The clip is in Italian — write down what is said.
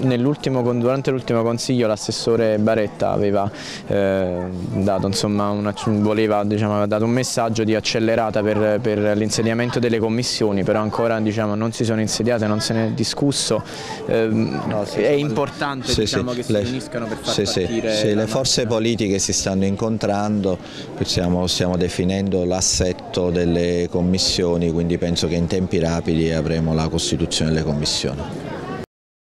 durante l'ultimo consiglio l'assessore Baretta aveva, eh, dato, insomma, una, voleva, diciamo, aveva dato un messaggio di accelerata per, per l'insediamento delle commissioni, però ancora diciamo, non si sono insediate, non se ne è discusso. Eh, no, sì, è importante sì, diciamo, che si le, uniscano per far sì, partire... Sì, le forze politiche si stanno incontrando, stiamo, stiamo definendo l'assetto delle commissioni, quindi penso che in tempi rapidi avremo la costituzione delle commissioni.